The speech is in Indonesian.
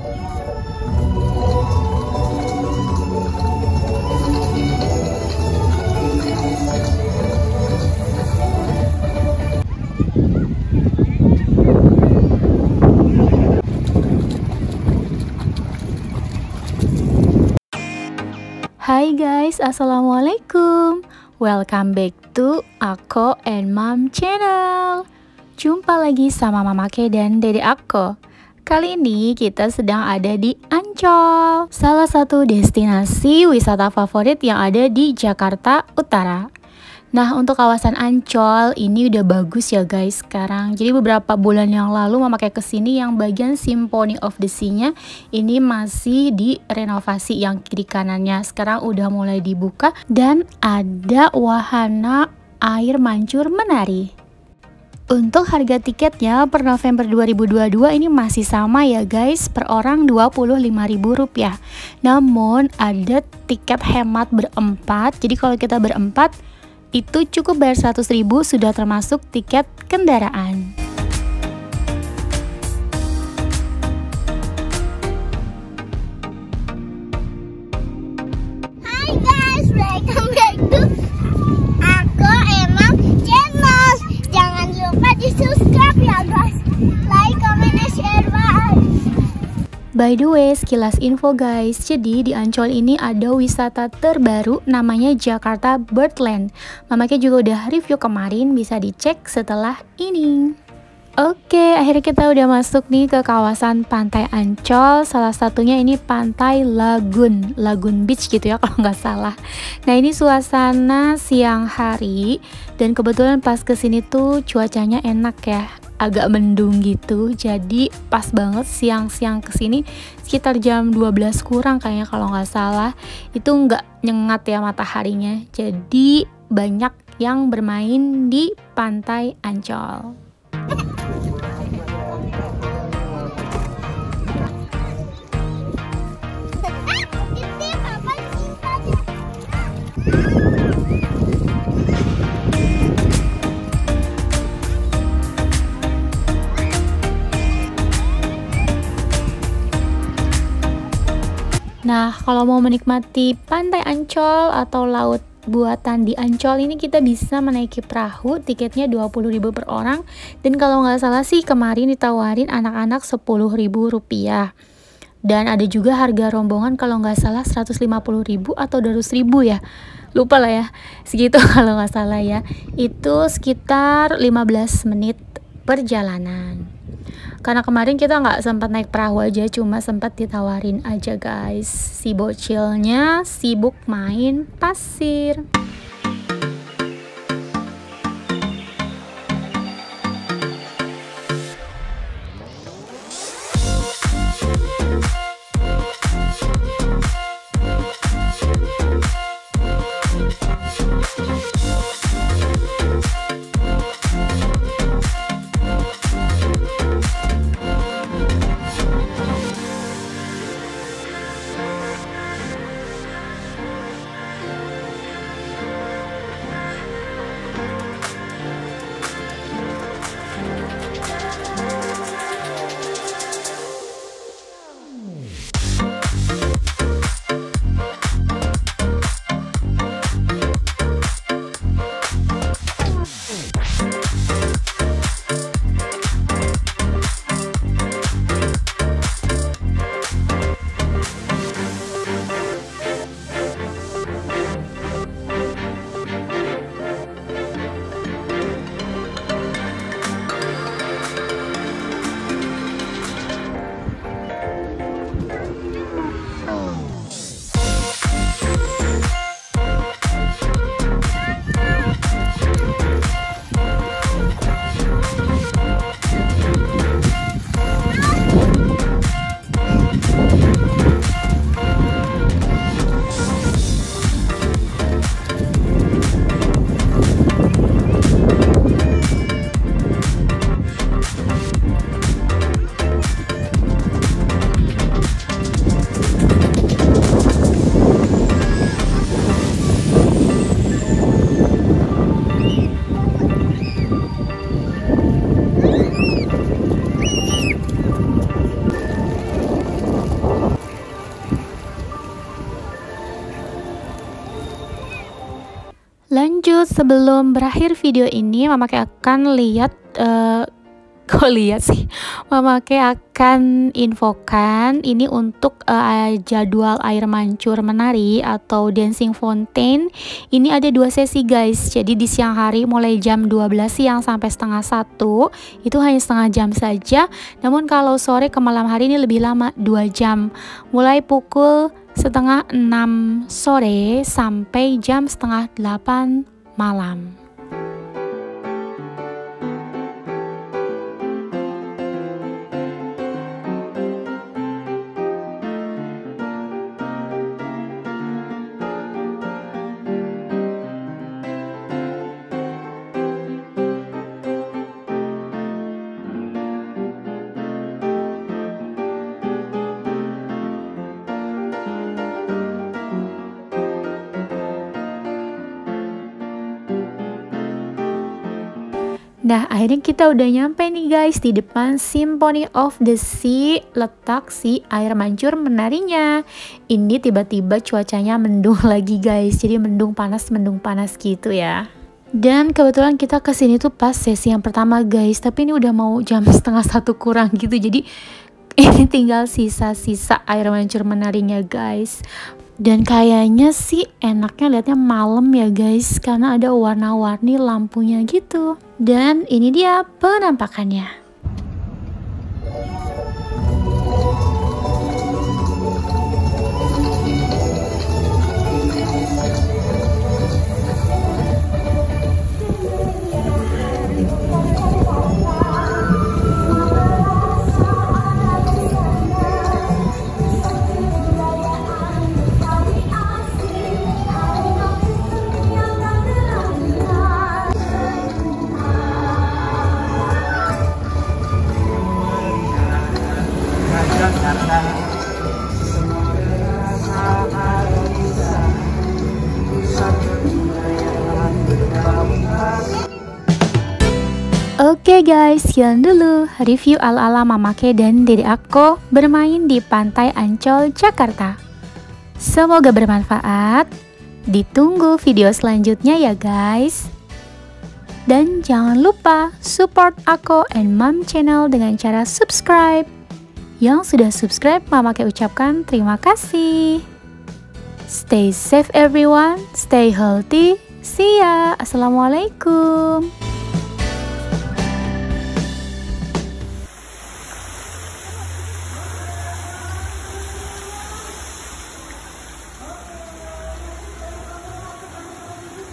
Hai guys, Assalamualaikum. Welcome back to Ako and Mom channel. Jumpa lagi sama Mama Ke dan Dede Ako Kali ini kita sedang ada di Ancol Salah satu destinasi wisata favorit yang ada di Jakarta Utara. Nah untuk kawasan Ancol ini udah bagus ya guys sekarang. Jadi beberapa bulan yang lalu mama kayak ke sini yang bagian Symphony of the Sea-nya Ini masih direnovasi yang kiri kanannya. Sekarang udah mulai dibuka Dan ada wahana air mancur menari untuk harga tiketnya per November 2022 ini masih sama ya guys Per orang Rp25.000 Namun ada tiket hemat berempat Jadi kalau kita berempat itu cukup bayar 100 ribu sudah termasuk tiket kendaraan. By the way, sekilas info guys, jadi di Ancol ini ada wisata terbaru namanya Jakarta Birdland. Mamanya juga udah review kemarin, bisa dicek setelah ini. Oke, akhirnya kita udah masuk nih ke kawasan Pantai Ancol. Salah satunya ini Pantai Lagun, Lagun Beach gitu ya kalau nggak salah. Nah ini suasana siang hari dan kebetulan pas ke sini tuh cuacanya enak ya agak mendung gitu. Jadi pas banget siang-siang ke sini sekitar jam 12 kurang kayaknya kalau nggak salah. Itu nggak nyengat ya mataharinya. Jadi banyak yang bermain di pantai Ancol Nah, kalau mau menikmati pantai Ancol atau laut buatan di Ancol ini kita bisa menaiki perahu tiketnya 20.000 per orang. Dan kalau nggak salah sih kemarin ditawarin anak-anak 10.000 rupiah. Dan ada juga harga rombongan kalau nggak salah 150.000 atau 200.000 ya. Lupa lah ya segitu kalau nggak salah ya. Itu sekitar 15 menit perjalanan karena kemarin kita nggak sempat naik perahu aja cuma sempat ditawarin aja guys. Si bocilnya sibuk main pasir lanjut sebelum berakhir video ini Mama Kay akan lihat uh, kok lihat sih? Mama Ke akan infokan ini untuk uh, jadwal air mancur menari atau dancing fountain. Ini ada dua sesi guys. Jadi di siang hari mulai jam 12 siang sampai setengah satu itu hanya setengah jam saja. Namun kalau sore ke malam hari ini lebih lama dua jam. Mulai pukul setengah 6 sore sampai jam setengah 8 malam Nah, akhirnya kita udah nyampe nih guys di depan Symphony of the Sea, letak si air mancur menarinya. Ini tiba-tiba cuacanya mendung lagi guys, jadi mendung panas, mendung panas gitu ya. Dan kebetulan kita ke sini tuh pas sesi yang pertama guys, tapi ini udah mau jam setengah satu kurang gitu, jadi ini tinggal sisa-sisa air mancur menarinya guys dan kayaknya sih enaknya liatnya malam ya guys. Karena ada warna-warni lampunya gitu. Dan ini dia penampakannya Oke okay guys, sekian dulu review ala-ala Mama Ke dan Dede Ako bermain di Pantai Ancol, Jakarta. Semoga bermanfaat. Ditunggu video selanjutnya ya guys. Dan jangan lupa support Ako and Mom channel dengan cara subscribe. Yang sudah subscribe, Mama Ke ucapkan terima kasih. Stay safe everyone, stay healthy. See ya. Assalamualaikum.